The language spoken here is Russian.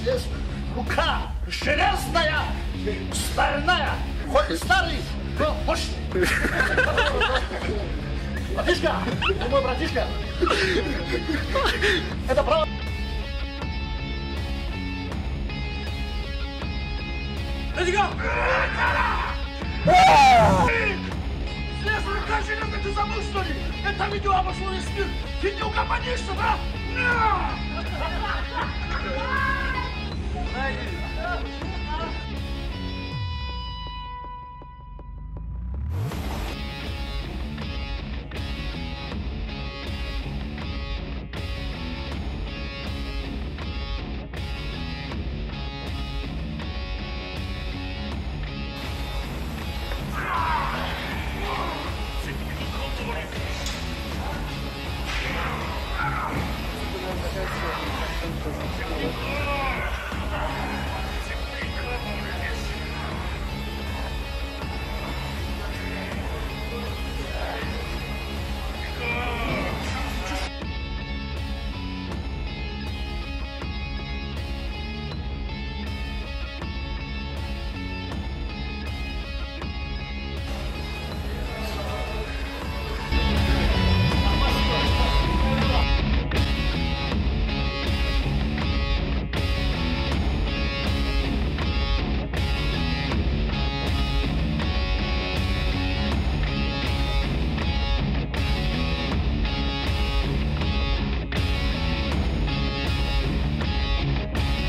Здесь рука железная, стальная, хоть старый, но мощный. Братишка, ты мой братишка. Это правда. Let's go! ли? Это видео обошло весь мир. Ты не угомонишься, да? На!